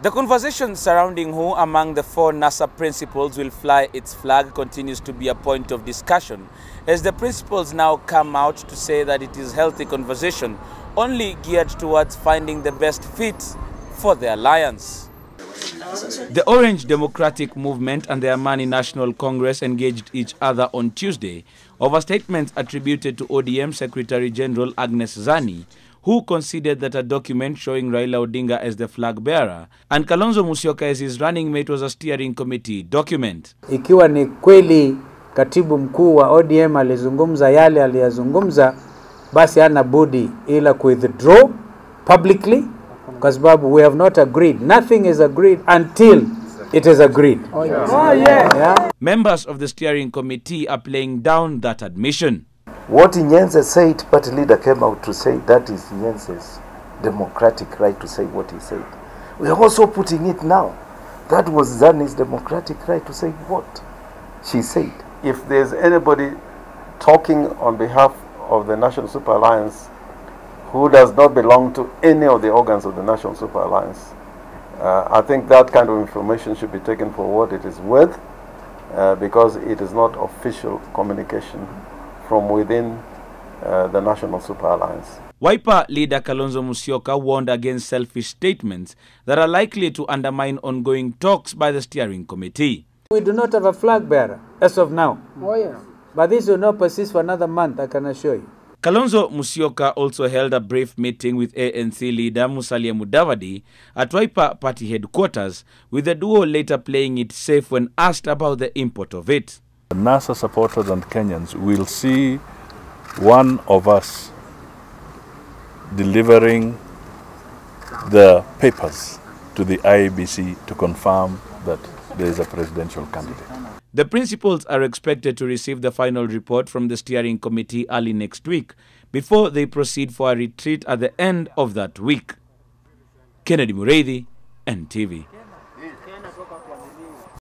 The conversation surrounding who among the four NASA principals will fly its flag continues to be a point of discussion as the principals now come out to say that it is healthy conversation only geared towards finding the best fit for the alliance. The Orange Democratic Movement and the Amani National Congress engaged each other on Tuesday over statements attributed to ODM Secretary General Agnes Zani who considered that a document showing Raila Odinga as the flag bearer and Kalonzo Musyoka as his running mate was a steering committee document. Ikiwa ni kweli katibu mkuu wa ODM alizungumza yale aliyazungumza, basi ana budi ila withdraw publicly, kwa sababu we have not agreed. Nothing is agreed until it is agreed. Oh, yes. oh, yeah. Yeah? Members of the steering committee are playing down that admission. What Nyenze said, party leader came out to say that is Nyenze's democratic right to say what he said. We are also putting it now. That was Zani's democratic right to say what she said. If there's anybody talking on behalf of the National Super Alliance who does not belong to any of the organs of the National Super Alliance, uh, I think that kind of information should be taken for what it is worth uh, because it is not official communication from within uh, the National Super Alliance. Wiper leader Kalonzo Musyoka warned against selfish statements that are likely to undermine ongoing talks by the steering committee. We do not have a flag bearer as of now. Oh, yes. But this will not persist for another month, I can assure you. Kalonzo Musyoka also held a brief meeting with ANC leader Musalia Mudavadi at Wiper party headquarters, with the duo later playing it safe when asked about the import of it. NASA supporters and Kenyans will see one of us delivering the papers to the IEBC to confirm that there is a presidential candidate. The principals are expected to receive the final report from the steering committee early next week before they proceed for a retreat at the end of that week. Kennedy Murithi, NTV.